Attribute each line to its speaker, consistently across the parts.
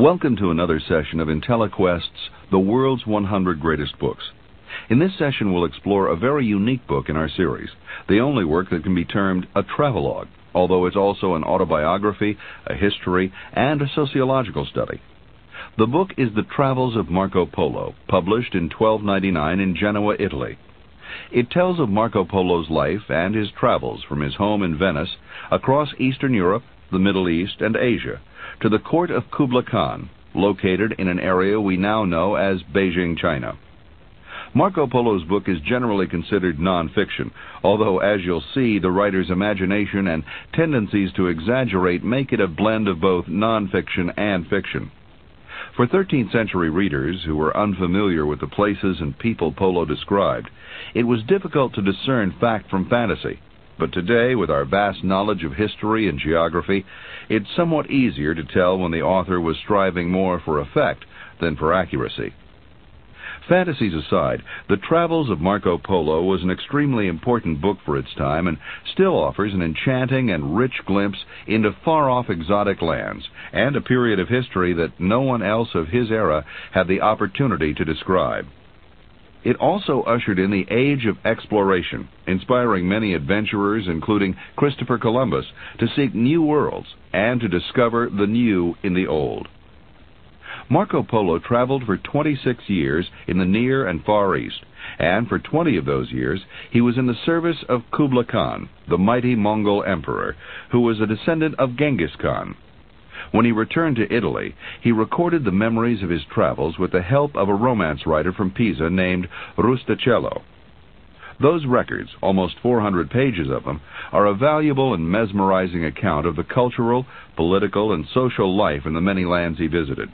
Speaker 1: Welcome to another session of IntelliQuest's The World's 100 Greatest Books. In this session, we'll explore a very unique book in our series, the only work that can be termed a travelogue, although it's also an autobiography, a history, and a sociological study. The book is The Travels of Marco Polo, published in 1299 in Genoa, Italy. It tells of Marco Polo's life and his travels from his home in Venice across Eastern Europe, the Middle East, and Asia to the court of Kubla Khan, located in an area we now know as Beijing, China. Marco Polo's book is generally considered nonfiction, although, as you'll see, the writer's imagination and tendencies to exaggerate make it a blend of both nonfiction and fiction. For 13th century readers who were unfamiliar with the places and people Polo described, it was difficult to discern fact from fantasy. But today, with our vast knowledge of history and geography, it's somewhat easier to tell when the author was striving more for effect than for accuracy. Fantasies aside, The Travels of Marco Polo was an extremely important book for its time and still offers an enchanting and rich glimpse into far-off exotic lands and a period of history that no one else of his era had the opportunity to describe. It also ushered in the age of exploration, inspiring many adventurers, including Christopher Columbus, to seek new worlds and to discover the new in the old. Marco Polo traveled for 26 years in the Near and Far East, and for 20 of those years he was in the service of Kubla Khan, the mighty Mongol emperor, who was a descendant of Genghis Khan. When he returned to Italy, he recorded the memories of his travels with the help of a romance writer from Pisa named Rustichello. Those records, almost 400 pages of them, are a valuable and mesmerizing account of the cultural, political, and social life in the many lands he visited.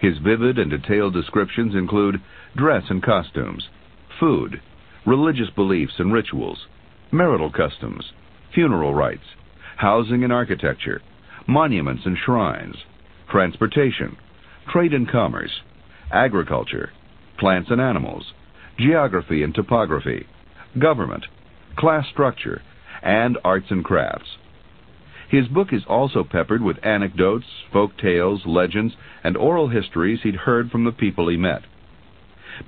Speaker 1: His vivid and detailed descriptions include dress and costumes, food, religious beliefs and rituals, marital customs, funeral rites, housing and architecture, monuments and shrines, transportation, trade and commerce, agriculture, plants and animals, geography and topography, government, class structure, and arts and crafts. His book is also peppered with anecdotes, folk tales, legends, and oral histories he'd heard from the people he met.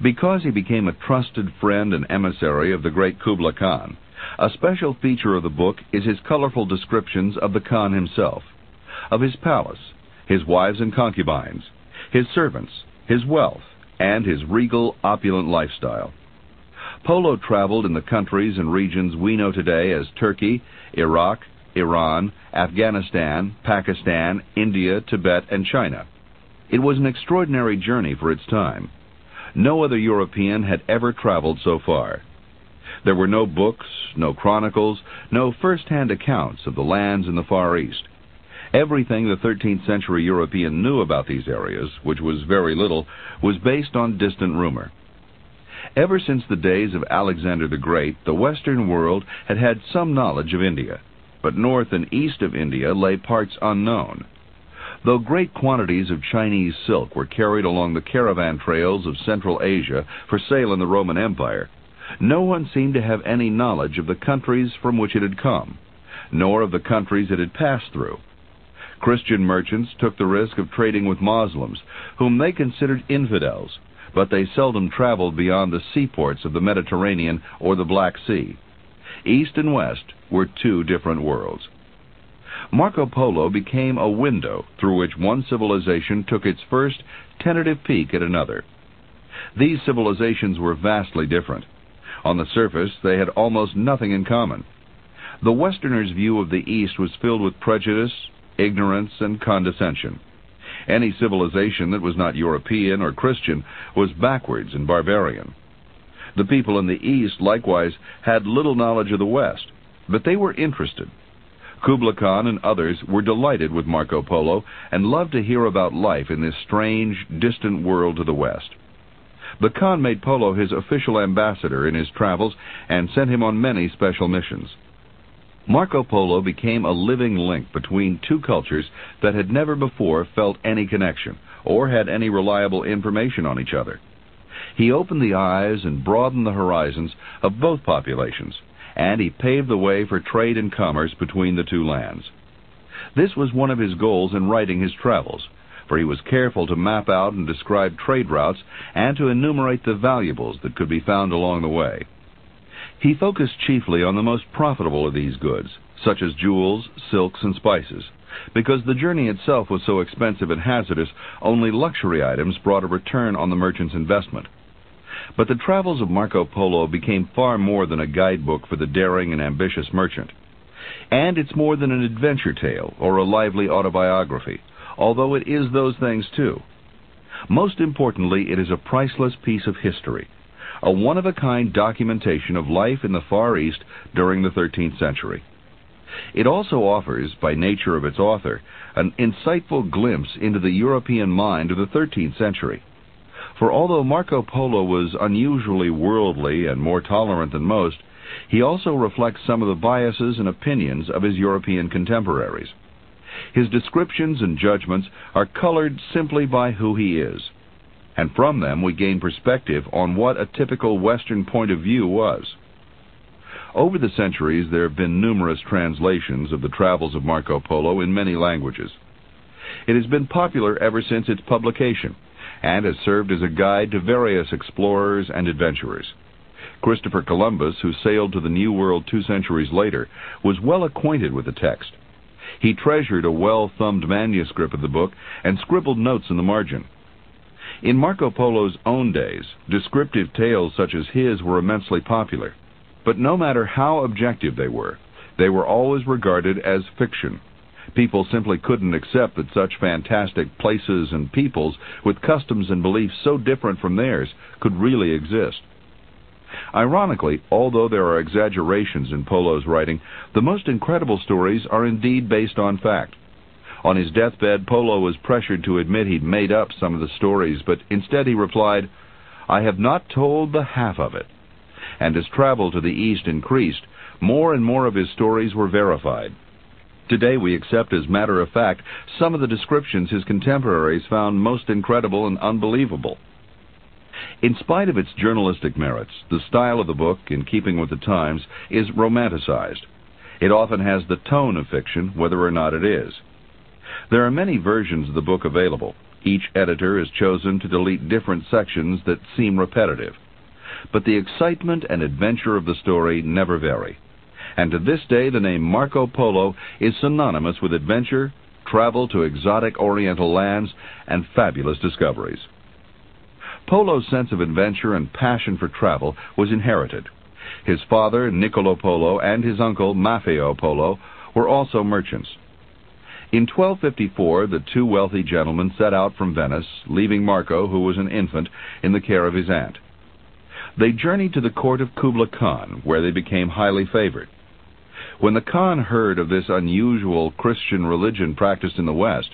Speaker 1: Because he became a trusted friend and emissary of the great Kubla Khan, a special feature of the book is his colorful descriptions of the Khan himself of his palace, his wives and concubines, his servants, his wealth, and his regal, opulent lifestyle. Polo traveled in the countries and regions we know today as Turkey, Iraq, Iran, Afghanistan, Pakistan, India, Tibet, and China. It was an extraordinary journey for its time. No other European had ever traveled so far. There were no books, no chronicles, no first-hand accounts of the lands in the Far East. Everything the 13th century European knew about these areas, which was very little, was based on distant rumor. Ever since the days of Alexander the Great, the Western world had had some knowledge of India, but north and east of India lay parts unknown. Though great quantities of Chinese silk were carried along the caravan trails of Central Asia for sale in the Roman Empire, no one seemed to have any knowledge of the countries from which it had come, nor of the countries it had passed through. Christian merchants took the risk of trading with Moslems, whom they considered infidels, but they seldom traveled beyond the seaports of the Mediterranean or the Black Sea. East and West were two different worlds. Marco Polo became a window through which one civilization took its first tentative peek at another. These civilizations were vastly different. On the surface, they had almost nothing in common. The Westerner's view of the East was filled with prejudice, ignorance, and condescension. Any civilization that was not European or Christian was backwards and barbarian. The people in the East likewise had little knowledge of the West, but they were interested. Kubla Khan and others were delighted with Marco Polo and loved to hear about life in this strange, distant world to the west. The Khan made Polo his official ambassador in his travels and sent him on many special missions. Marco Polo became a living link between two cultures that had never before felt any connection or had any reliable information on each other. He opened the eyes and broadened the horizons of both populations, and he paved the way for trade and commerce between the two lands. This was one of his goals in writing his travels, for he was careful to map out and describe trade routes and to enumerate the valuables that could be found along the way. He focused chiefly on the most profitable of these goods, such as jewels, silks, and spices. Because the journey itself was so expensive and hazardous, only luxury items brought a return on the merchant's investment. But the travels of Marco Polo became far more than a guidebook for the daring and ambitious merchant. And it's more than an adventure tale or a lively autobiography, although it is those things too. Most importantly, it is a priceless piece of history, a one-of-a-kind documentation of life in the Far East during the 13th century. It also offers, by nature of its author, an insightful glimpse into the European mind of the 13th century. For although Marco Polo was unusually worldly and more tolerant than most, he also reflects some of the biases and opinions of his European contemporaries. His descriptions and judgments are colored simply by who he is, and from them we gain perspective on what a typical Western point of view was. Over the centuries, there have been numerous translations of the travels of Marco Polo in many languages. It has been popular ever since its publication, and has served as a guide to various explorers and adventurers. Christopher Columbus, who sailed to the New World two centuries later, was well acquainted with the text. He treasured a well-thumbed manuscript of the book and scribbled notes in the margin. In Marco Polo's own days, descriptive tales such as his were immensely popular. But no matter how objective they were, they were always regarded as fiction. People simply couldn't accept that such fantastic places and peoples with customs and beliefs so different from theirs could really exist. Ironically, although there are exaggerations in Polo's writing, the most incredible stories are indeed based on fact. On his deathbed, Polo was pressured to admit he'd made up some of the stories, but instead he replied, I have not told the half of it and as travel to the east increased, more and more of his stories were verified. Today we accept as matter of fact some of the descriptions his contemporaries found most incredible and unbelievable. In spite of its journalistic merits, the style of the book, in keeping with the times, is romanticized. It often has the tone of fiction, whether or not it is. There are many versions of the book available. Each editor has chosen to delete different sections that seem repetitive but the excitement and adventure of the story never vary. And to this day, the name Marco Polo is synonymous with adventure, travel to exotic oriental lands, and fabulous discoveries. Polo's sense of adventure and passion for travel was inherited. His father, Niccolo Polo, and his uncle, Maffeo Polo, were also merchants. In 1254, the two wealthy gentlemen set out from Venice, leaving Marco, who was an infant, in the care of his aunt. They journeyed to the court of Kubla Khan, where they became highly favored. When the Khan heard of this unusual Christian religion practiced in the West,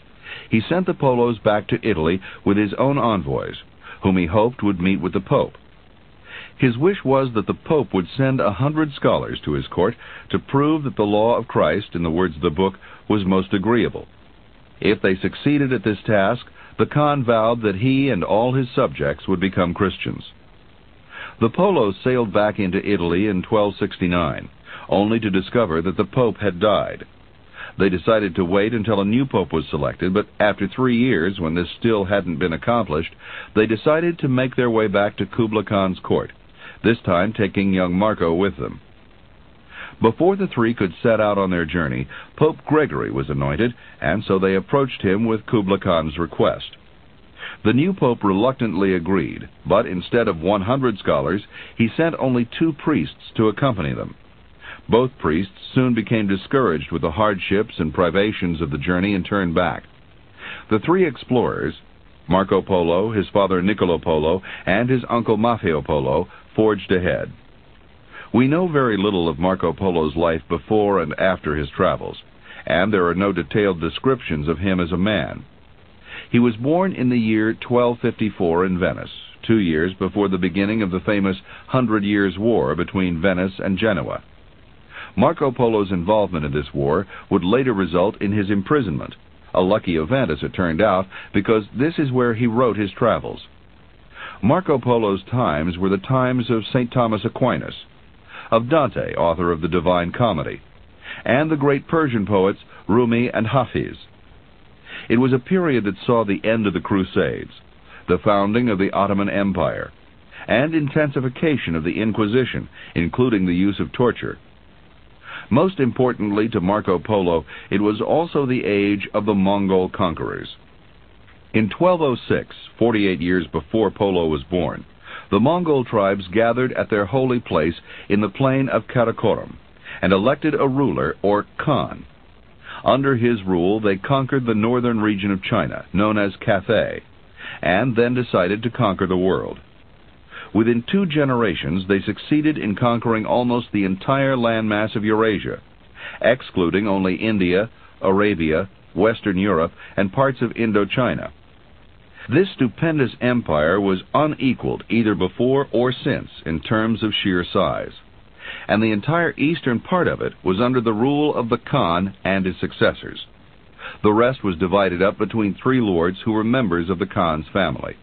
Speaker 1: he sent the Polos back to Italy with his own envoys, whom he hoped would meet with the Pope. His wish was that the Pope would send a hundred scholars to his court to prove that the law of Christ, in the words of the book, was most agreeable. If they succeeded at this task, the Khan vowed that he and all his subjects would become Christians. The Polos sailed back into Italy in 1269, only to discover that the Pope had died. They decided to wait until a new Pope was selected, but after three years, when this still hadn't been accomplished, they decided to make their way back to Kubla Khan's court, this time taking young Marco with them. Before the three could set out on their journey, Pope Gregory was anointed, and so they approached him with Kubla Khan's request. The new pope reluctantly agreed, but instead of 100 scholars, he sent only two priests to accompany them. Both priests soon became discouraged with the hardships and privations of the journey and turned back. The three explorers, Marco Polo, his father Niccolo Polo, and his uncle Maffeo Polo, forged ahead. We know very little of Marco Polo's life before and after his travels, and there are no detailed descriptions of him as a man. He was born in the year 1254 in Venice, two years before the beginning of the famous Hundred Years' War between Venice and Genoa. Marco Polo's involvement in this war would later result in his imprisonment, a lucky event as it turned out, because this is where he wrote his travels. Marco Polo's times were the times of St. Thomas Aquinas, of Dante, author of the Divine Comedy, and the great Persian poets Rumi and Hafiz. It was a period that saw the end of the Crusades, the founding of the Ottoman Empire, and intensification of the Inquisition, including the use of torture. Most importantly to Marco Polo, it was also the age of the Mongol conquerors. In 1206, 48 years before Polo was born, the Mongol tribes gathered at their holy place in the plain of Karakorum and elected a ruler, or Khan. Under his rule, they conquered the northern region of China, known as Cathay, and then decided to conquer the world. Within two generations, they succeeded in conquering almost the entire landmass of Eurasia, excluding only India, Arabia, Western Europe, and parts of Indochina. This stupendous empire was unequaled either before or since in terms of sheer size, and the entire eastern part of it was under the rule of the Khan and his successors. The rest was divided up between three lords who were members of the Khan's family.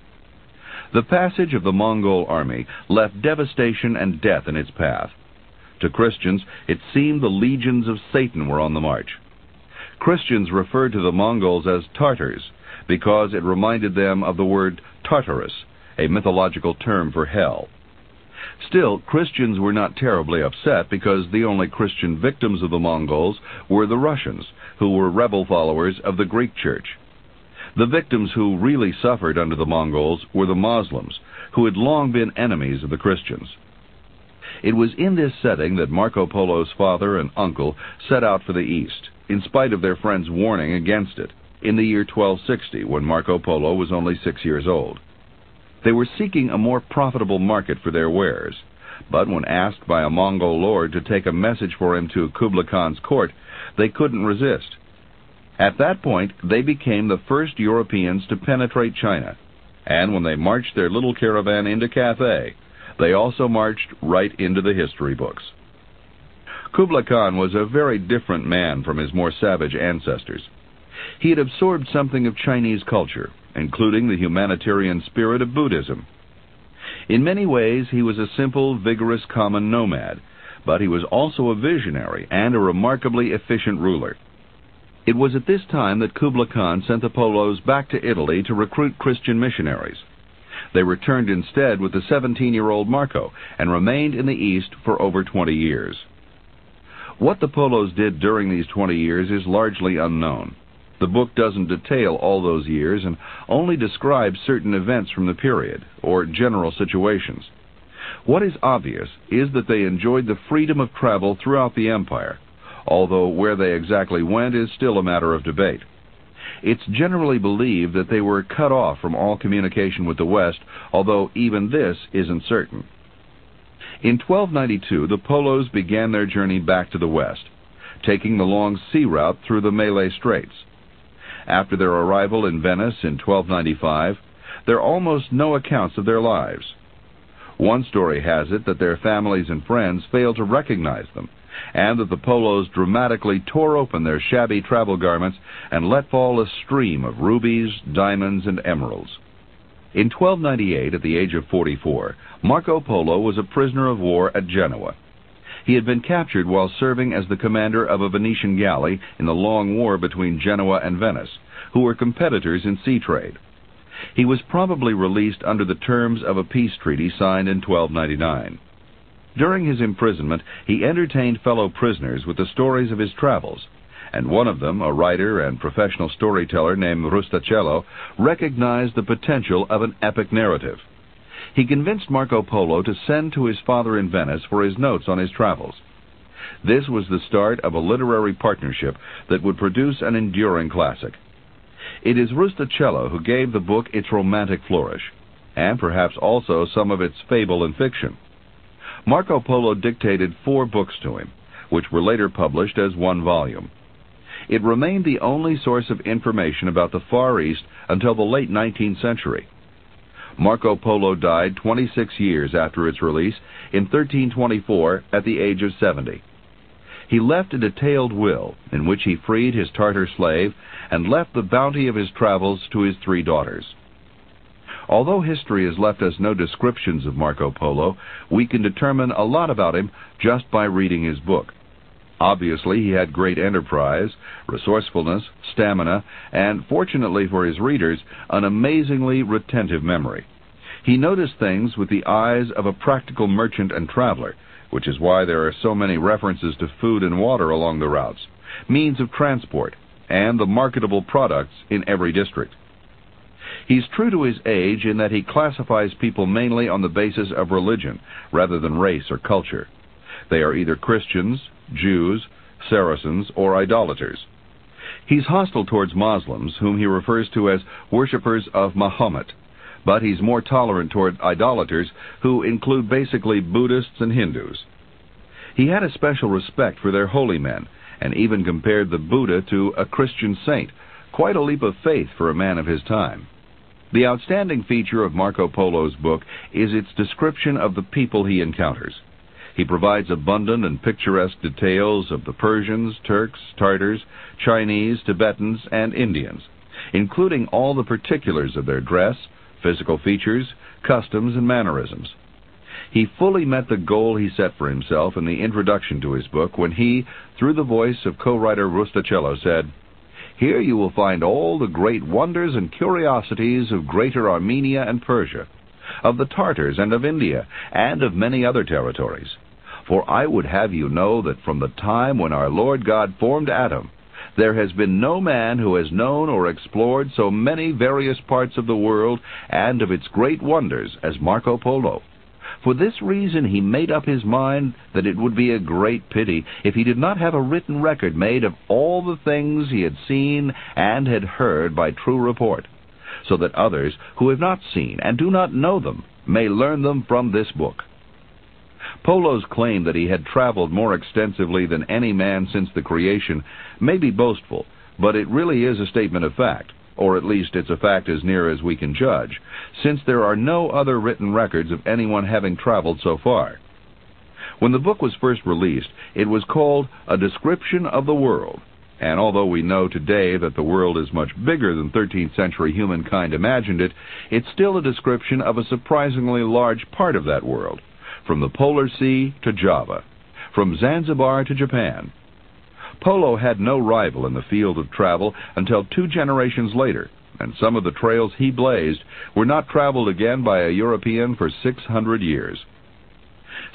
Speaker 1: The passage of the Mongol army left devastation and death in its path. To Christians, it seemed the legions of Satan were on the march. Christians referred to the Mongols as Tartars because it reminded them of the word Tartarus, a mythological term for hell. Still, Christians were not terribly upset because the only Christian victims of the Mongols were the Russians, who were rebel followers of the Greek Church. The victims who really suffered under the Mongols were the Muslims, who had long been enemies of the Christians. It was in this setting that Marco Polo's father and uncle set out for the East, in spite of their friends' warning against it, in the year 1260, when Marco Polo was only six years old. They were seeking a more profitable market for their wares, but when asked by a Mongol lord to take a message for him to Kublai Khan's court, they couldn't resist. At that point, they became the first Europeans to penetrate China, and when they marched their little caravan into Cathay, they also marched right into the history books. Kublai Khan was a very different man from his more savage ancestors. He had absorbed something of Chinese culture, including the humanitarian spirit of Buddhism. In many ways, he was a simple, vigorous common nomad, but he was also a visionary and a remarkably efficient ruler. It was at this time that Kublai Khan sent the Polos back to Italy to recruit Christian missionaries. They returned instead with the 17-year-old Marco and remained in the East for over 20 years. What the Polos did during these 20 years is largely unknown. The book doesn't detail all those years and only describes certain events from the period, or general situations. What is obvious is that they enjoyed the freedom of travel throughout the empire, although where they exactly went is still a matter of debate. It's generally believed that they were cut off from all communication with the West, although even this isn't certain. In 1292, the Polos began their journey back to the West, taking the long sea route through the Malay Straits. After their arrival in Venice in 1295, there are almost no accounts of their lives. One story has it that their families and friends failed to recognize them and that the Polos dramatically tore open their shabby travel garments and let fall a stream of rubies, diamonds, and emeralds. In 1298, at the age of 44, Marco Polo was a prisoner of war at Genoa. He had been captured while serving as the commander of a Venetian galley in the long war between Genoa and Venice, who were competitors in sea trade. He was probably released under the terms of a peace treaty signed in 1299. During his imprisonment, he entertained fellow prisoners with the stories of his travels, and one of them, a writer and professional storyteller named Rustichello, recognized the potential of an epic narrative. He convinced Marco Polo to send to his father in Venice for his notes on his travels. This was the start of a literary partnership that would produce an enduring classic. It is Rustichello who gave the book its romantic flourish, and perhaps also some of its fable and fiction. Marco Polo dictated four books to him, which were later published as one volume. It remained the only source of information about the Far East until the late 19th century. Marco Polo died 26 years after its release in 1324 at the age of 70. He left a detailed will in which he freed his Tartar slave and left the bounty of his travels to his three daughters. Although history has left us no descriptions of Marco Polo, we can determine a lot about him just by reading his book. Obviously, he had great enterprise, resourcefulness, stamina, and, fortunately for his readers, an amazingly retentive memory. He noticed things with the eyes of a practical merchant and traveler, which is why there are so many references to food and water along the routes, means of transport, and the marketable products in every district. He's true to his age in that he classifies people mainly on the basis of religion rather than race or culture. They are either Christians, Jews, Saracens, or idolaters. He's hostile towards Muslims, whom he refers to as worshippers of Mahomet, but he's more tolerant toward idolaters, who include basically Buddhists and Hindus. He had a special respect for their holy men, and even compared the Buddha to a Christian saint, quite a leap of faith for a man of his time. The outstanding feature of Marco Polo's book is its description of the people he encounters. He provides abundant and picturesque details of the Persians, Turks, Tartars, Chinese, Tibetans, and Indians, including all the particulars of their dress, physical features, customs, and mannerisms. He fully met the goal he set for himself in the introduction to his book when he, through the voice of co-writer Rustichello, said, Here you will find all the great wonders and curiosities of Greater Armenia and Persia, of the Tartars and of India, and of many other territories. For I would have you know that from the time when our Lord God formed Adam, there has been no man who has known or explored so many various parts of the world and of its great wonders as Marco Polo. For this reason he made up his mind that it would be a great pity if he did not have a written record made of all the things he had seen and had heard by true report, so that others who have not seen and do not know them may learn them from this book. Polo's claim that he had traveled more extensively than any man since the creation may be boastful, but it really is a statement of fact, or at least it's a fact as near as we can judge, since there are no other written records of anyone having traveled so far. When the book was first released, it was called A Description of the World, and although we know today that the world is much bigger than 13th century humankind imagined it, it's still a description of a surprisingly large part of that world from the Polar Sea to Java, from Zanzibar to Japan. Polo had no rival in the field of travel until two generations later, and some of the trails he blazed were not traveled again by a European for 600 years.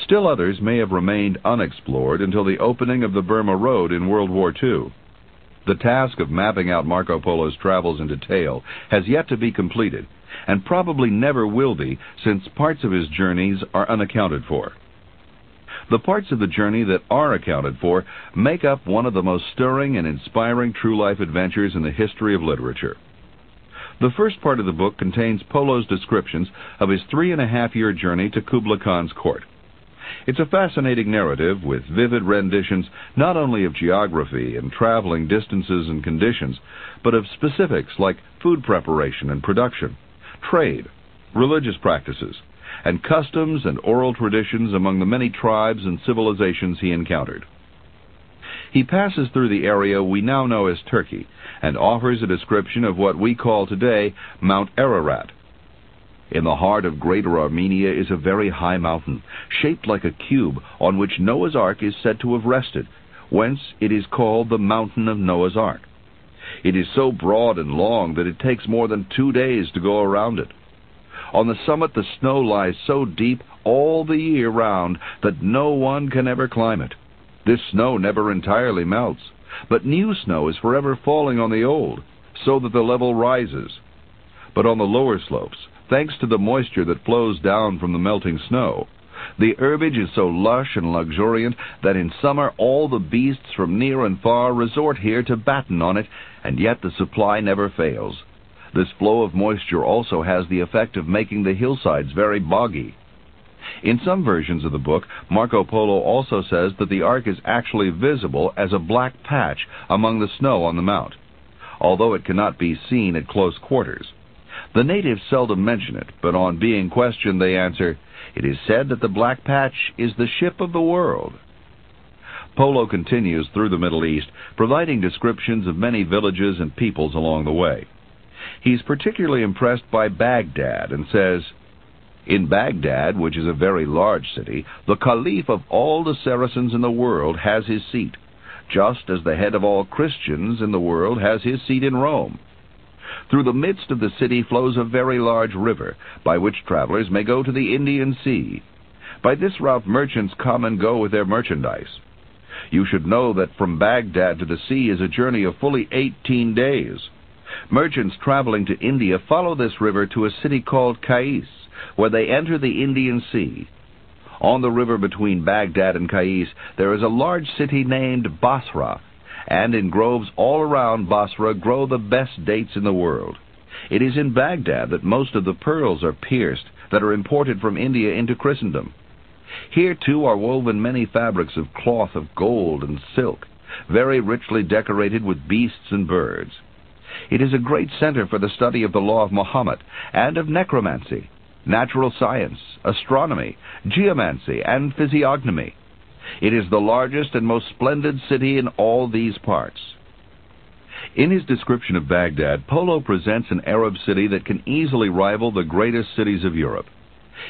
Speaker 1: Still others may have remained unexplored until the opening of the Burma Road in World War II. The task of mapping out Marco Polo's travels in detail has yet to be completed, and probably never will be since parts of his journeys are unaccounted for. The parts of the journey that are accounted for make up one of the most stirring and inspiring true life adventures in the history of literature. The first part of the book contains Polo's descriptions of his three and a half year journey to Kubla Khan's court. It's a fascinating narrative with vivid renditions not only of geography and traveling distances and conditions, but of specifics like food preparation and production, trade, religious practices, and customs and oral traditions among the many tribes and civilizations he encountered. He passes through the area we now know as Turkey and offers a description of what we call today Mount Ararat. In the heart of Greater Armenia is a very high mountain, shaped like a cube, on which Noah's Ark is said to have rested, whence it is called the Mountain of Noah's Ark. It is so broad and long that it takes more than two days to go around it. On the summit the snow lies so deep all the year round that no one can ever climb it. This snow never entirely melts, but new snow is forever falling on the old, so that the level rises. But on the lower slopes, thanks to the moisture that flows down from the melting snow, the herbage is so lush and luxuriant that in summer all the beasts from near and far resort here to batten on it, and yet the supply never fails. This flow of moisture also has the effect of making the hillsides very boggy. In some versions of the book, Marco Polo also says that the ark is actually visible as a black patch among the snow on the mount, although it cannot be seen at close quarters. The natives seldom mention it, but on being questioned they answer, it is said that the black patch is the ship of the world. Polo continues through the Middle East, providing descriptions of many villages and peoples along the way. He's particularly impressed by Baghdad and says, In Baghdad, which is a very large city, the Caliph of all the Saracens in the world has his seat, just as the head of all Christians in the world has his seat in Rome. Through the midst of the city flows a very large river, by which travelers may go to the Indian Sea. By this route merchants come and go with their merchandise. You should know that from Baghdad to the sea is a journey of fully 18 days. Merchants traveling to India follow this river to a city called Kais, where they enter the Indian Sea. On the river between Baghdad and Kais, there is a large city named Basra, and in groves all around Basra grow the best dates in the world. It is in Baghdad that most of the pearls are pierced that are imported from India into Christendom. Here, too, are woven many fabrics of cloth of gold and silk, very richly decorated with beasts and birds. It is a great center for the study of the law of Mohammed and of necromancy, natural science, astronomy, geomancy, and physiognomy. It is the largest and most splendid city in all these parts. In his description of Baghdad, Polo presents an Arab city that can easily rival the greatest cities of Europe.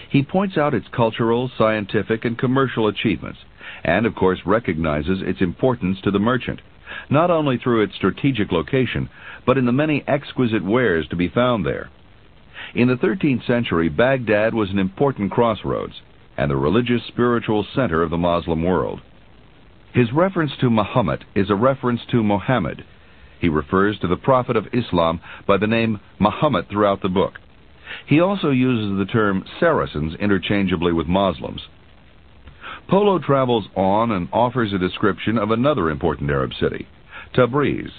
Speaker 1: He points out its cultural, scientific, and commercial achievements, and of course recognizes its importance to the merchant, not only through its strategic location, but in the many exquisite wares to be found there. In the 13th century, Baghdad was an important crossroads and the religious spiritual center of the Muslim world. His reference to Muhammad is a reference to Mohammed. He refers to the prophet of Islam by the name Muhammad throughout the book. He also uses the term Saracens interchangeably with Muslims. Polo travels on and offers a description of another important Arab city, Tabriz,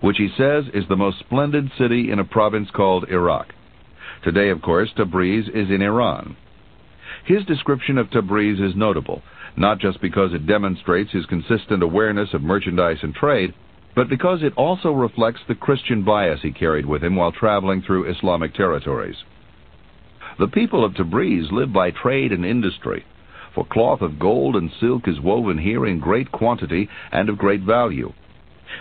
Speaker 1: which he says is the most splendid city in a province called Iraq. Today, of course, Tabriz is in Iran. His description of Tabriz is notable, not just because it demonstrates his consistent awareness of merchandise and trade, but because it also reflects the Christian bias he carried with him while traveling through Islamic territories. The people of Tabriz live by trade and industry, for cloth of gold and silk is woven here in great quantity and of great value.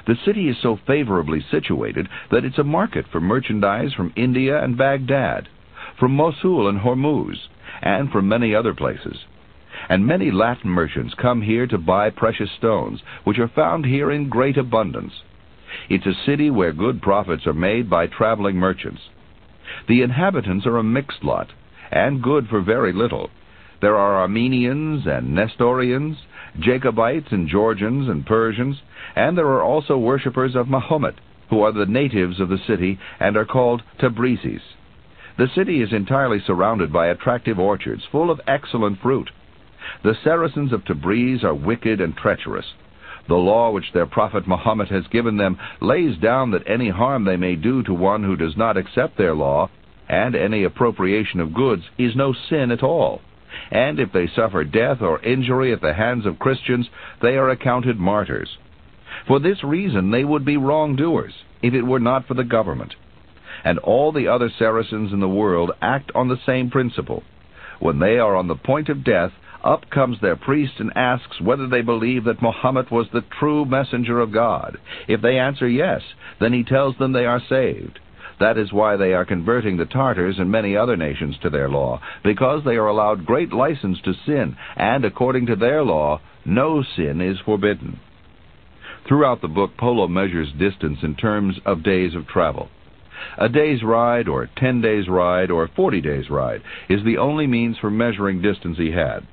Speaker 1: The city is so favorably situated that it's a market for merchandise from India and Baghdad, from Mosul and Hormuz, and from many other places. And many Latin merchants come here to buy precious stones, which are found here in great abundance. It's a city where good profits are made by traveling merchants. The inhabitants are a mixed lot, and good for very little. There are Armenians and Nestorians, Jacobites and Georgians and Persians, and there are also worshippers of Mahomet, who are the natives of the city and are called Tabrizis. The city is entirely surrounded by attractive orchards full of excellent fruit. The Saracens of Tabriz are wicked and treacherous. The law which their prophet Muhammad has given them lays down that any harm they may do to one who does not accept their law, and any appropriation of goods, is no sin at all. And if they suffer death or injury at the hands of Christians, they are accounted martyrs. For this reason they would be wrongdoers, if it were not for the government and all the other Saracens in the world act on the same principle. When they are on the point of death, up comes their priest and asks whether they believe that Mohammed was the true messenger of God. If they answer yes, then he tells them they are saved. That is why they are converting the Tartars and many other nations to their law, because they are allowed great license to sin, and according to their law, no sin is forbidden. Throughout the book, Polo measures distance in terms of days of travel. A day's ride, or ten days' ride, or forty days' ride is the only means for measuring distance he had.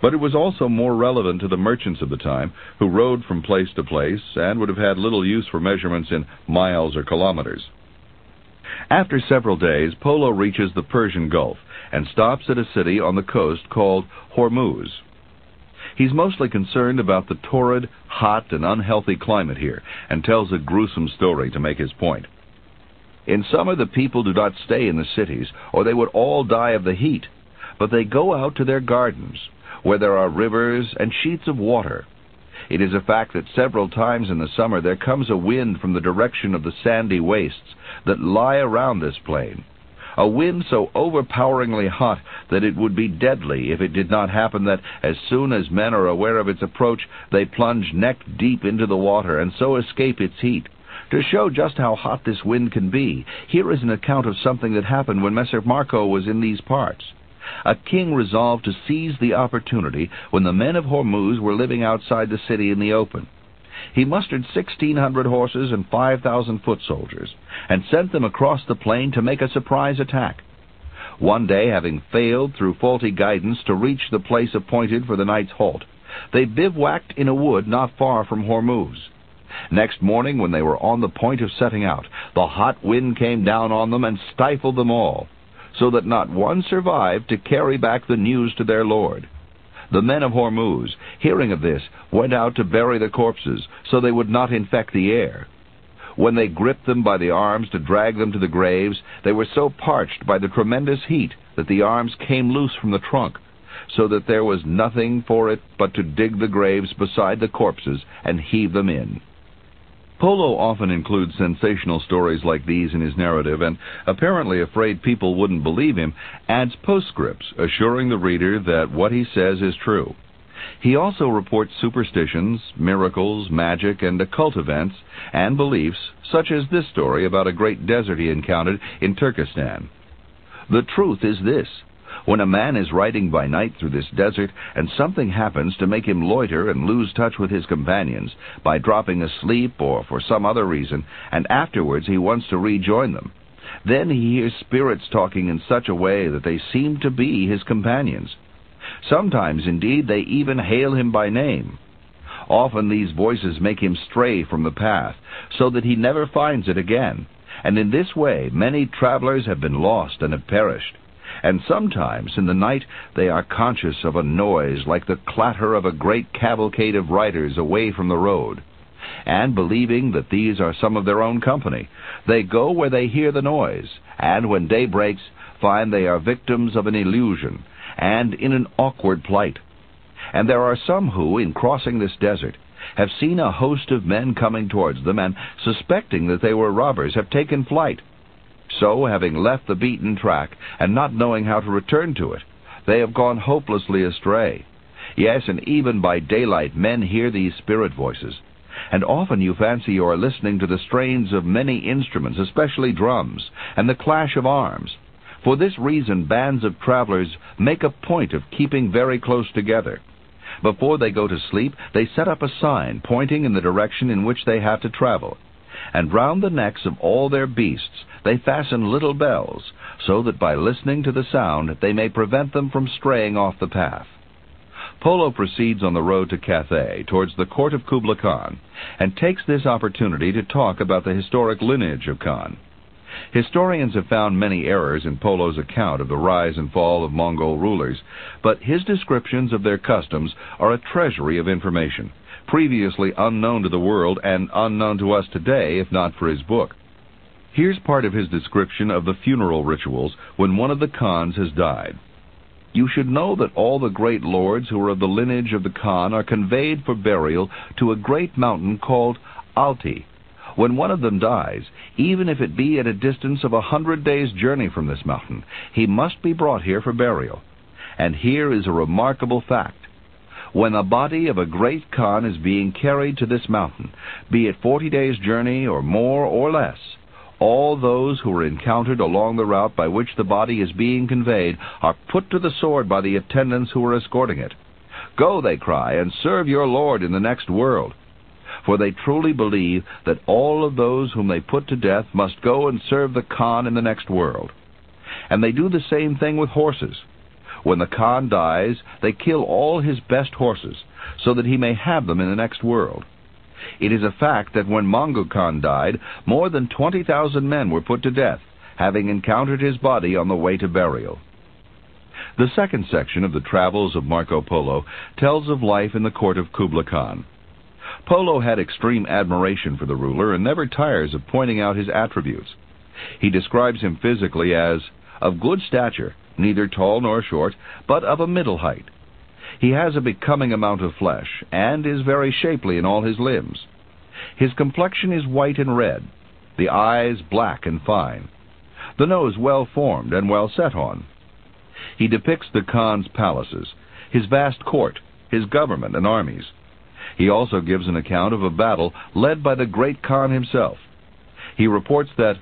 Speaker 1: But it was also more relevant to the merchants of the time, who rode from place to place and would have had little use for measurements in miles or kilometers. After several days, Polo reaches the Persian Gulf and stops at a city on the coast called Hormuz. He's mostly concerned about the torrid, hot, and unhealthy climate here, and tells a gruesome story to make his point. In summer the people do not stay in the cities, or they would all die of the heat, but they go out to their gardens, where there are rivers and sheets of water. It is a fact that several times in the summer there comes a wind from the direction of the sandy wastes that lie around this plain. A wind so overpoweringly hot that it would be deadly if it did not happen that as soon as men are aware of its approach, they plunge neck deep into the water and so escape its heat. To show just how hot this wind can be, here is an account of something that happened when Messer Marco was in these parts. A king resolved to seize the opportunity when the men of Hormuz were living outside the city in the open. he mustered 1,600 horses and 5,000 foot soldiers, and sent them across the plain to make a surprise attack. One day, having failed through faulty guidance to reach the place appointed for the night's halt, they bivouacked in a wood not far from Hormuz. Next morning, when they were on the point of setting out, the hot wind came down on them and stifled them all, so that not one survived to carry back the news to their lord. The men of Hormuz, hearing of this, went out to bury the corpses, so they would not infect the air. When they gripped them by the arms to drag them to the graves, they were so parched by the tremendous heat that the arms came loose from the trunk, so that there was nothing for it but to dig the graves beside the corpses and heave them in. Polo often includes sensational stories like these in his narrative, and apparently afraid people wouldn't believe him, adds postscripts assuring the reader that what he says is true. He also reports superstitions, miracles, magic, and occult events, and beliefs, such as this story about a great desert he encountered in Turkestan. The truth is this. When a man is riding by night through this desert, and something happens to make him loiter and lose touch with his companions by dropping asleep or for some other reason, and afterwards he wants to rejoin them, then he hears spirits talking in such a way that they seem to be his companions. Sometimes, indeed, they even hail him by name. Often these voices make him stray from the path, so that he never finds it again, and in this way many travelers have been lost and have perished and sometimes in the night they are conscious of a noise like the clatter of a great cavalcade of riders away from the road. And believing that these are some of their own company, they go where they hear the noise, and when day breaks, find they are victims of an illusion, and in an awkward plight. And there are some who, in crossing this desert, have seen a host of men coming towards them, and, suspecting that they were robbers, have taken flight. So, having left the beaten track, and not knowing how to return to it, they have gone hopelessly astray. Yes, and even by daylight men hear these spirit voices. And often you fancy you are listening to the strains of many instruments, especially drums, and the clash of arms. For this reason bands of travelers make a point of keeping very close together. Before they go to sleep, they set up a sign pointing in the direction in which they have to travel and round the necks of all their beasts they fasten little bells, so that by listening to the sound they may prevent them from straying off the path. Polo proceeds on the road to Cathay towards the court of Kublai Khan, and takes this opportunity to talk about the historic lineage of Khan. Historians have found many errors in Polo's account of the rise and fall of Mongol rulers, but his descriptions of their customs are a treasury of information, previously unknown to the world and unknown to us today if not for his book. Here's part of his description of the funeral rituals when one of the Khans has died. You should know that all the great lords who are of the lineage of the Khan are conveyed for burial to a great mountain called Altai. When one of them dies, even if it be at a distance of a hundred days' journey from this mountain, he must be brought here for burial. And here is a remarkable fact when the body of a great Khan is being carried to this mountain, be it forty days' journey or more or less, all those who are encountered along the route by which the body is being conveyed are put to the sword by the attendants who are escorting it. Go, they cry, and serve your Lord in the next world. For they truly believe that all of those whom they put to death must go and serve the Khan in the next world. And they do the same thing with horses. When the Khan dies, they kill all his best horses, so that he may have them in the next world. It is a fact that when Mongo Khan died, more than 20,000 men were put to death, having encountered his body on the way to burial. The second section of the Travels of Marco Polo tells of life in the court of Kubla Khan. Polo had extreme admiration for the ruler and never tires of pointing out his attributes. He describes him physically as of good stature, neither tall nor short, but of a middle height. He has a becoming amount of flesh, and is very shapely in all his limbs. His complexion is white and red, the eyes black and fine, the nose well formed and well set on. He depicts the Khan's palaces, his vast court, his government and armies. He also gives an account of a battle led by the great Khan himself. He reports that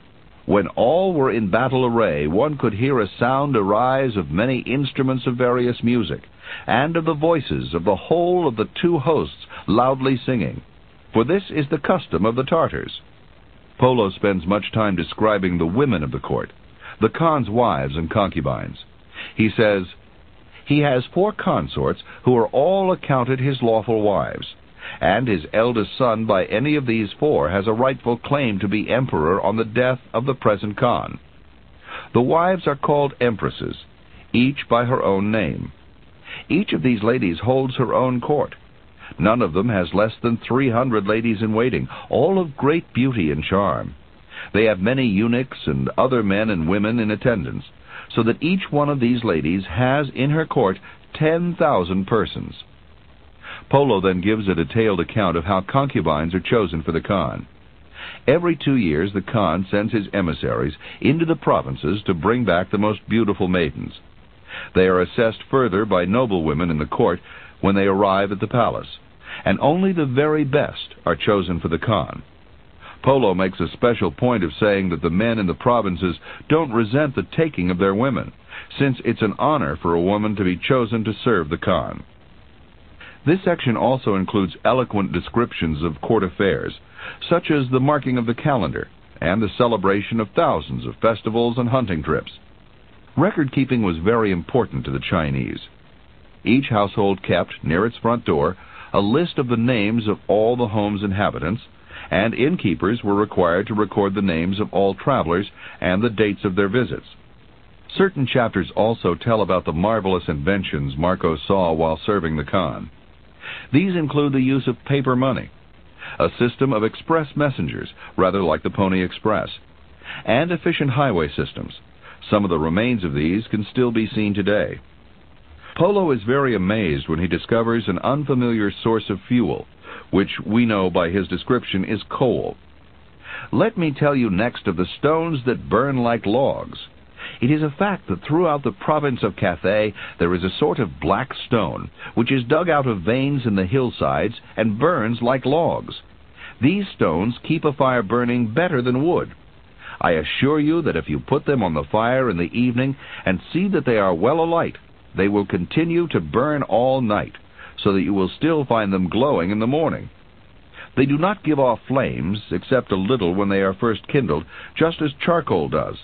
Speaker 1: when all were in battle array, one could hear a sound arise of many instruments of various music, and of the voices of the whole of the two hosts loudly singing. for this is the custom of the Tartars. Polo spends much time describing the women of the court, the Khan's wives and concubines. He says, He has four consorts who are all accounted his lawful wives, and his eldest son by any of these four has a rightful claim to be emperor on the death of the present Khan. The wives are called empresses, each by her own name. Each of these ladies holds her own court. None of them has less than three hundred ladies in waiting, all of great beauty and charm. They have many eunuchs and other men and women in attendance, so that each one of these ladies has in her court ten thousand persons. Polo then gives a detailed account of how concubines are chosen for the Khan. Every two years the Khan sends his emissaries into the provinces to bring back the most beautiful maidens. They are assessed further by noblewomen in the court when they arrive at the palace, and only the very best are chosen for the Khan. Polo makes a special point of saying that the men in the provinces don't resent the taking of their women, since it's an honor for a woman to be chosen to serve the Khan. This section also includes eloquent descriptions of court affairs, such as the marking of the calendar and the celebration of thousands of festivals and hunting trips. Record keeping was very important to the Chinese. Each household kept, near its front door, a list of the names of all the home's inhabitants, and innkeepers were required to record the names of all travelers and the dates of their visits. Certain chapters also tell about the marvelous inventions Marco saw while serving the Khan. These include the use of paper money, a system of express messengers, rather like the Pony Express, and efficient highway systems. Some of the remains of these can still be seen today. Polo is very amazed when he discovers an unfamiliar source of fuel, which we know by his description is coal. Let me tell you next of the stones that burn like logs. It is a fact that throughout the province of Cathay there is a sort of black stone, which is dug out of veins in the hillsides and burns like logs. These stones keep a fire burning better than wood. I assure you that if you put them on the fire in the evening and see that they are well alight, they will continue to burn all night, so that you will still find them glowing in the morning. They do not give off flames, except a little when they are first kindled, just as charcoal does.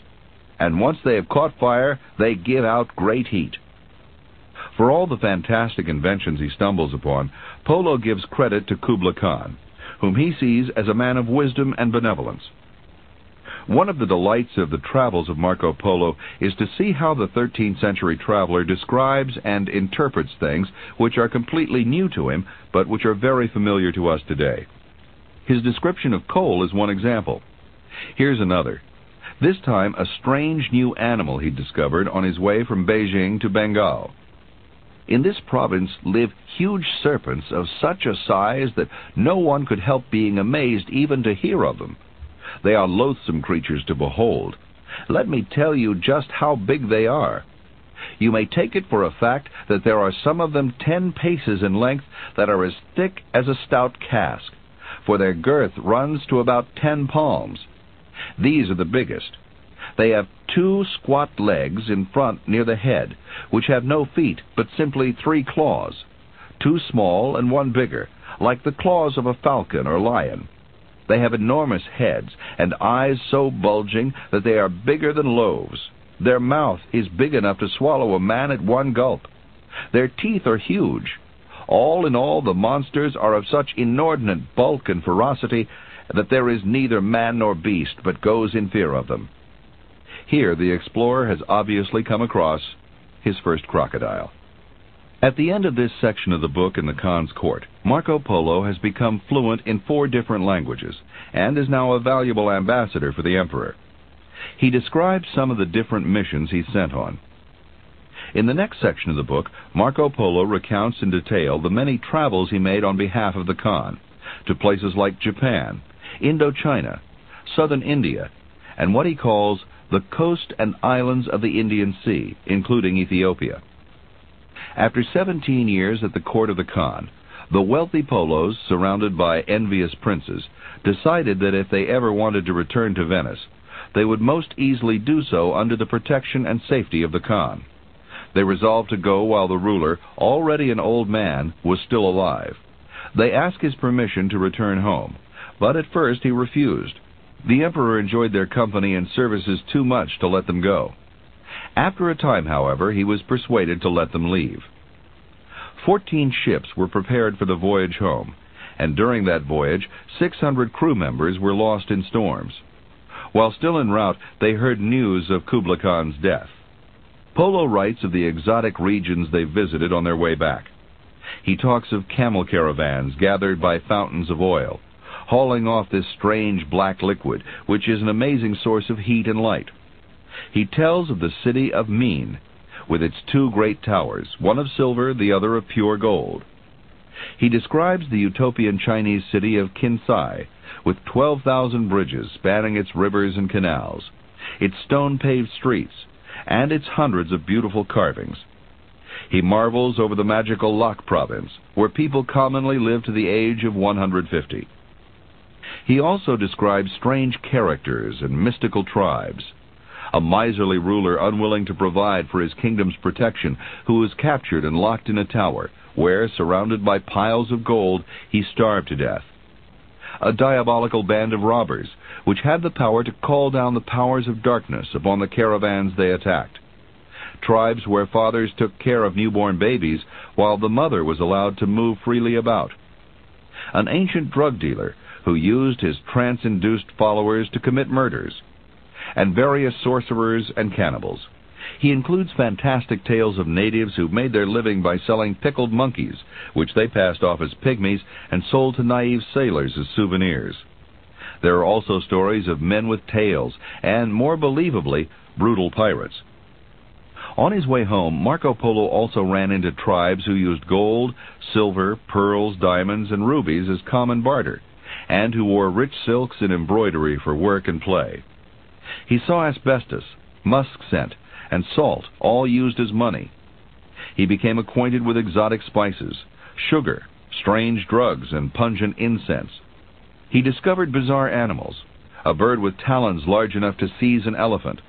Speaker 1: And once they have caught fire, they give out great heat. For all the fantastic inventions he stumbles upon, Polo gives credit to Kubla Khan, whom he sees as a man of wisdom and benevolence. One of the delights of the travels of Marco Polo is to see how the 13th century traveler describes and interprets things which are completely new to him, but which are very familiar to us today. His description of coal is one example. Here's another. This time a strange new animal he discovered on his way from Beijing to Bengal. In this province live huge serpents of such a size that no one could help being amazed even to hear of them. They are loathsome creatures to behold. Let me tell you just how big they are. You may take it for a fact that there are some of them ten paces in length that are as thick as a stout cask, for their girth runs to about ten palms. These are the biggest. They have two squat legs in front near the head, which have no feet, but simply three claws, two small and one bigger, like the claws of a falcon or lion. They have enormous heads and eyes so bulging that they are bigger than loaves. Their mouth is big enough to swallow a man at one gulp. Their teeth are huge. All in all, the monsters are of such inordinate bulk and ferocity that there is neither man nor beast but goes in fear of them. Here the explorer has obviously come across his first crocodile. At the end of this section of the book in the Khan's court, Marco Polo has become fluent in four different languages and is now a valuable ambassador for the emperor. He describes some of the different missions he sent on. In the next section of the book, Marco Polo recounts in detail the many travels he made on behalf of the Khan to places like Japan, Indochina, southern India, and what he calls the coast and islands of the Indian Sea, including Ethiopia. After 17 years at the court of the Khan, the wealthy Polos, surrounded by envious princes, decided that if they ever wanted to return to Venice, they would most easily do so under the protection and safety of the Khan. They resolved to go while the ruler, already an old man, was still alive. They asked his permission to return home, but at first he refused. The emperor enjoyed their company and services too much to let them go. After a time, however, he was persuaded to let them leave. Fourteen ships were prepared for the voyage home, and during that voyage 600 crew members were lost in storms. While still en route, they heard news of Kublai Khan's death. Polo writes of the exotic regions they visited on their way back. He talks of camel caravans gathered by fountains of oil, hauling off this strange black liquid, which is an amazing source of heat and light. He tells of the city of Mene, with its two great towers, one of silver, the other of pure gold. He describes the utopian Chinese city of Kinsai, with 12,000 bridges spanning its rivers and canals, its stone-paved streets, and its hundreds of beautiful carvings. He marvels over the magical Lak province, where people commonly live to the age of 150. He also describes strange characters and mystical tribes. A miserly ruler unwilling to provide for his kingdom's protection, who was captured and locked in a tower, where, surrounded by piles of gold, he starved to death. A diabolical band of robbers, which had the power to call down the powers of darkness upon the caravans they attacked. Tribes where fathers took care of newborn babies, while the mother was allowed to move freely about. An ancient drug dealer who used his trance-induced followers to commit murders. And various sorcerers and cannibals. He includes fantastic tales of natives who made their living by selling pickled monkeys, which they passed off as pygmies and sold to naive sailors as souvenirs. There are also stories of men with tails, and more believably, brutal pirates. On his way home, Marco Polo also ran into tribes who used gold, silver, pearls, diamonds, and rubies as common barter, and who wore rich silks and embroidery for work and play. He saw asbestos, musk scent, and salt, all used as money. He became acquainted with exotic spices, sugar, strange drugs, and pungent incense. He discovered bizarre animals, a bird with talons large enough to seize an elephant,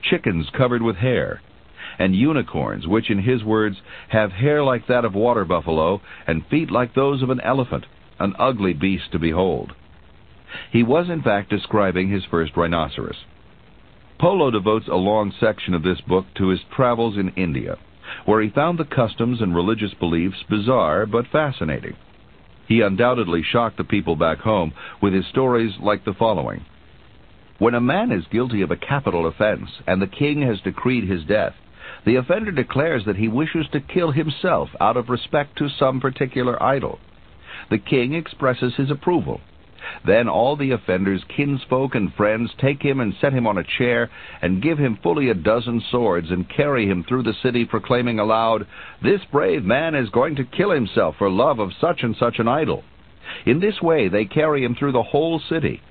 Speaker 1: chickens covered with hair, and unicorns, which, in his words, have hair like that of water buffalo and feet like those of an elephant, an ugly beast to behold. He was, in fact, describing his first rhinoceros. Polo devotes a long section of this book to his travels in India, where he found the customs and religious beliefs bizarre but fascinating. He undoubtedly shocked the people back home with his stories like the following. When a man is guilty of a capital offense and the king has decreed his death, the offender declares that he wishes to kill himself out of respect to some particular idol. The king expresses his approval then all the offender's kinsfolk and friends take him and set him on a chair, and give him fully a dozen swords, and carry him through the city, proclaiming aloud, This brave man is going to kill himself for love of such and such an idol. In this way they carry him through the whole city.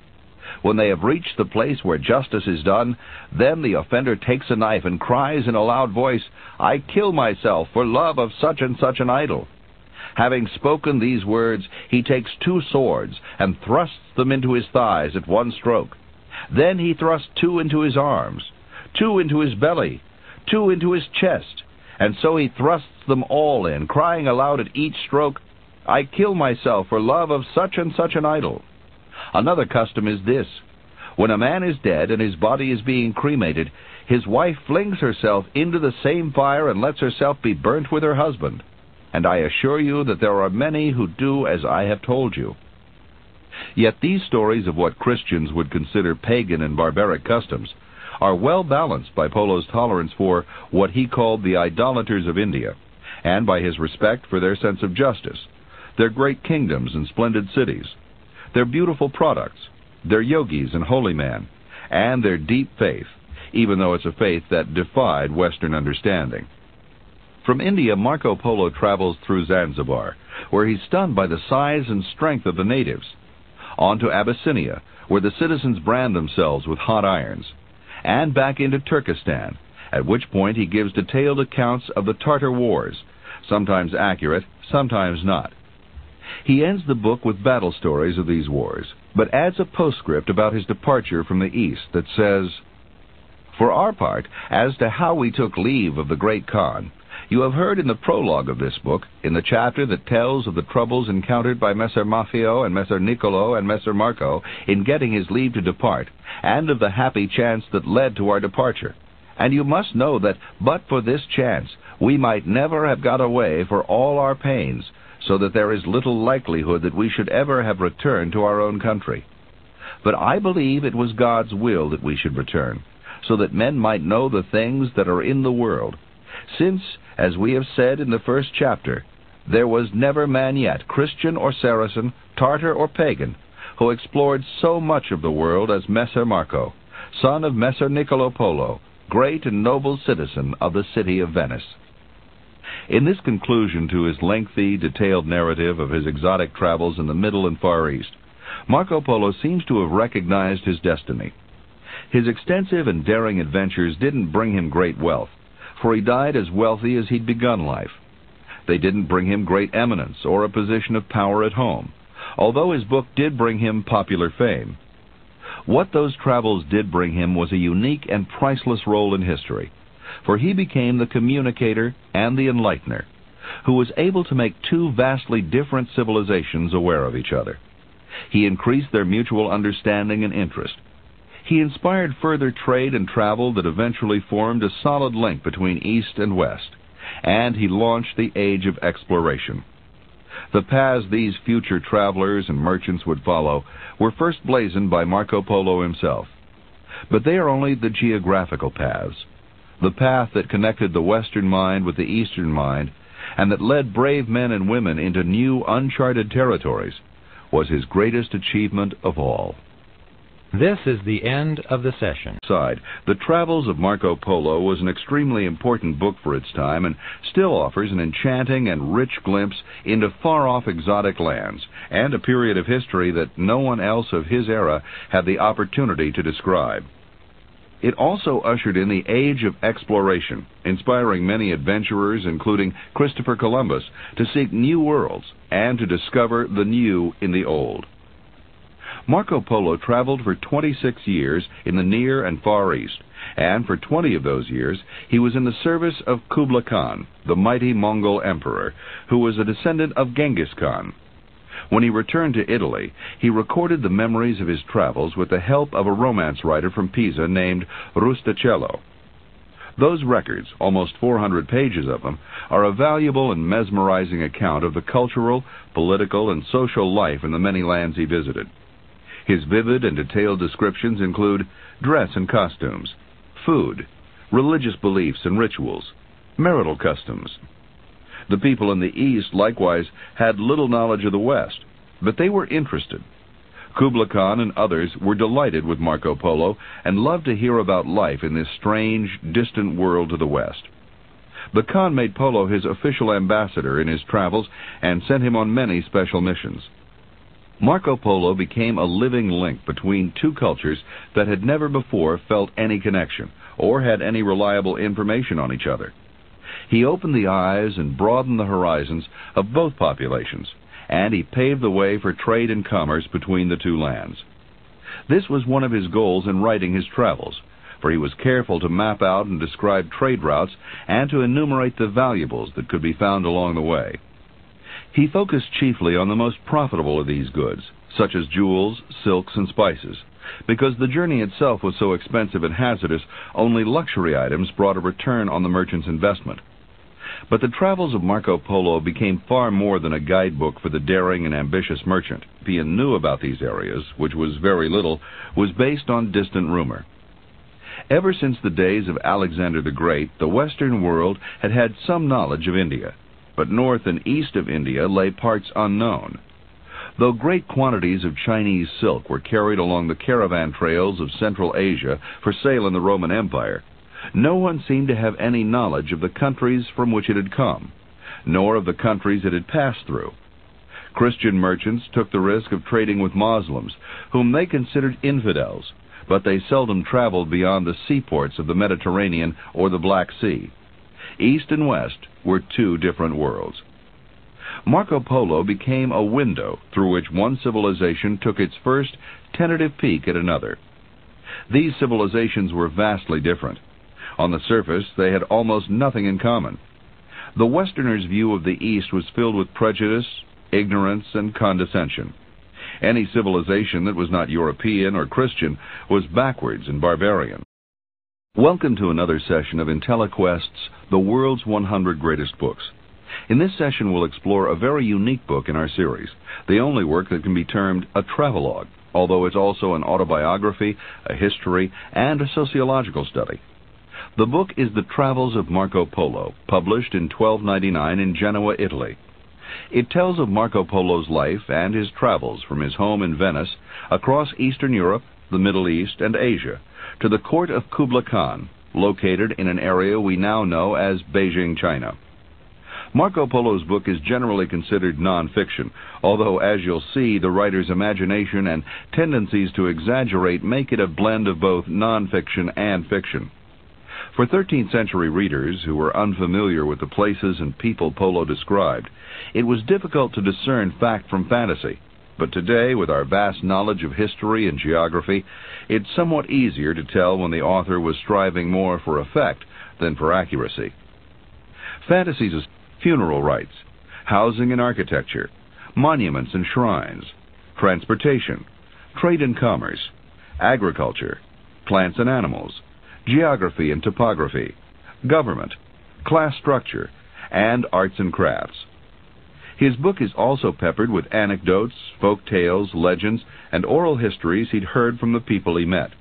Speaker 1: When they have reached the place where justice is done, then the offender takes a knife and cries in a loud voice, I kill myself for love of such and such an idol. Having spoken these words, he takes two swords and thrusts them into his thighs at one stroke. Then he thrusts two into his arms, two into his belly, two into his chest, and so he thrusts them all in, crying aloud at each stroke, I kill myself for love of such and such an idol. Another custom is this. When a man is dead and his body is being cremated, his wife flings herself into the same fire and lets herself be burnt with her husband and I assure you that there are many who do as I have told you. Yet these stories of what Christians would consider pagan and barbaric customs are well balanced by Polo's tolerance for what he called the idolaters of India, and by his respect for their sense of justice, their great kingdoms and splendid cities, their beautiful products, their yogis and holy men, and their deep faith, even though it's a faith that defied Western understanding. From India, Marco Polo travels through Zanzibar, where he's stunned by the size and strength of the natives. On to Abyssinia, where the citizens brand themselves with hot irons. And back into Turkestan, at which point he gives detailed accounts of the Tartar Wars, sometimes accurate, sometimes not. He ends the book with battle stories of these wars, but adds a postscript about his departure from the East that says, For our part, as to how we took leave of the great Khan, You have heard in the prologue of this book, in the chapter that tells of the troubles encountered by Messer Maffeo and Messer Niccolo and Messer Marco in getting his leave to depart, and of the happy chance that led to our departure. And you must know that but for this chance, we might never have got away for all our pains, so that there is little likelihood that we should ever have returned to our own country. But I believe it was God's will that we should return, so that men might know the things that are in the world. Since, as we have said in the first chapter, there was never man yet, Christian or Saracen, Tartar or pagan, who explored so much of the world as Messer Marco, son of Messer Niccolo Polo, great and noble citizen of the city of Venice. In this conclusion to his lengthy, detailed narrative of his exotic travels in the Middle and Far East, Marco Polo seems to have recognized his destiny. His extensive and daring adventures didn't bring him great wealth, for he died as wealthy as he'd begun life. They didn't bring him great eminence or a position of power at home, although his book did bring him popular fame. What those travels did bring him was a unique and priceless role in history, for he became the communicator and the enlightener, who was able to make two vastly different civilizations aware of each other. He increased their mutual understanding and interest. He inspired further trade and travel that eventually formed a solid link between East and West, and he launched the age of exploration. The paths these future travelers and merchants would follow were first blazoned by Marco Polo himself. But they are only the geographical paths. The path that connected the Western mind with the Eastern mind, and that led brave men and women into new uncharted territories, was his greatest achievement of all.
Speaker 2: This is the end of the session.
Speaker 1: Side, The Travels of Marco Polo was an extremely important book for its time and still offers an enchanting and rich glimpse into far-off exotic lands and a period of history that no one else of his era had the opportunity to describe. It also ushered in the age of exploration, inspiring many adventurers, including Christopher Columbus, to seek new worlds and to discover the new in the old. Marco Polo traveled for 26 years in the Near and Far East, and for 20 of those years he was in the service of Kublai Khan, the mighty Mongol emperor, who was a descendant of Genghis Khan. When he returned to Italy, he recorded the memories of his travels with the help of a romance writer from Pisa named Rustichello. Those records, almost 400 pages of them, are a valuable and mesmerizing account of the cultural, political, and social life in the many lands he visited. His vivid and detailed descriptions include dress and costumes, food, religious beliefs and rituals, marital customs, the people in the East likewise had little knowledge of the West, but they were interested. Kublai Khan and others were delighted with Marco Polo and loved to hear about life in this strange, distant world to the west. The Khan made Polo his official ambassador in his travels and sent him on many special missions. Marco Polo became a living link between two cultures that had never before felt any connection or had any reliable information on each other. He opened the eyes and broadened the horizons of both populations, and he paved the way for trade and commerce between the two lands. This was one of his goals in writing his travels, for he was careful to map out and describe trade routes and to enumerate the valuables that could be found along the way. He focused chiefly on the most profitable of these goods, such as jewels, silks, and spices. Because the journey itself was so expensive and hazardous, only luxury items brought a return on the merchant's investment. But the travels of Marco Polo became far more than a guidebook for the daring and ambitious merchant. Pian knew about these areas, which was very little, was based on distant rumor. Ever since the days of Alexander the Great, the Western world had had some knowledge of India, but north and east of India lay parts unknown. Though great quantities of Chinese silk were carried along the caravan trails of Central Asia for sale in the Roman Empire, no one seemed to have any knowledge of the countries from which it had come, nor of the countries it had passed through. Christian merchants took the risk of trading with Moslems, whom they considered infidels, but they seldom traveled beyond the seaports of the Mediterranean or the Black Sea. East and West were two different worlds. Marco Polo became a window through which one civilization took its first tentative peek at another. These civilizations were vastly different. On the surface, they had almost nothing in common. The Westerner's view of the East was filled with prejudice, ignorance, and condescension. Any civilization that was not European or Christian was backwards and barbarian. Welcome to another session of IntelliQuest's The World's 100 Greatest Books. In this session, we'll explore a very unique book in our series, the only work that can be termed a travelogue, although it's also an autobiography, a history, and a sociological study. The book is The Travels of Marco Polo, published in 1299 in Genoa, Italy. It tells of Marco Polo's life and his travels from his home in Venice across Eastern Europe, the Middle East, and Asia to the court of Kubla Khan, located in an area we now know as Beijing, China. Marco Polo's book is generally considered nonfiction, although, as you'll see, the writer's imagination and tendencies to exaggerate make it a blend of both nonfiction and fiction. For 13th century readers who were unfamiliar with the places and people Polo described, it was difficult to discern fact from fantasy. But today, with our vast knowledge of history and geography, it's somewhat easier to tell when the author was striving more for effect than for accuracy. Fantasies are funeral rites, housing and architecture, monuments and shrines, transportation, trade and commerce, agriculture, plants and animals, geography and topography, government, class structure, and arts and crafts. His book is also peppered with anecdotes, folk tales, legends, and oral histories he'd heard from the people he met.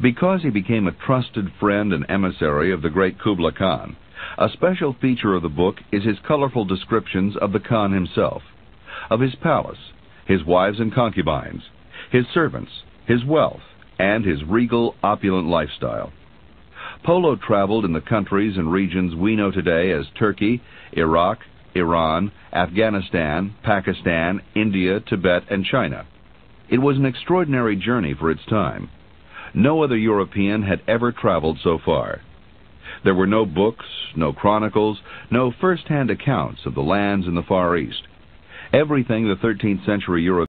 Speaker 1: Because he became a trusted friend and emissary of the great Kubla Khan, a special feature of the book is his colorful descriptions of the Khan himself, of his palace, his wives and concubines, his servants, his wealth, and his regal, opulent lifestyle. Polo traveled in the countries and regions we know today as Turkey, Iraq, Iran, Afghanistan, Pakistan, India, Tibet, and China. It was an extraordinary journey for its time. No other European had ever traveled so far. There were no books, no chronicles, no first-hand accounts of the lands in the Far East. Everything the 13th century European